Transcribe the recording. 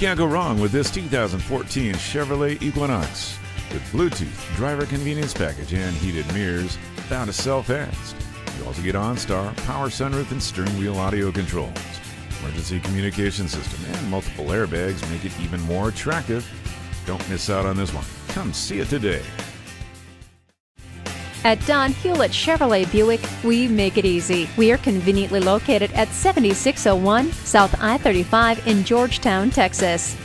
can't go wrong with this 2014 Chevrolet Equinox. With Bluetooth, driver convenience package, and heated mirrors, bound to sell fast. You also get OnStar, power sunroof, and steering wheel audio controls. Emergency communication system and multiple airbags make it even more attractive. Don't miss out on this one. Come see it today. At Don Hewlett Chevrolet Buick, we make it easy. We are conveniently located at 7601 South I 35 in Georgetown, Texas.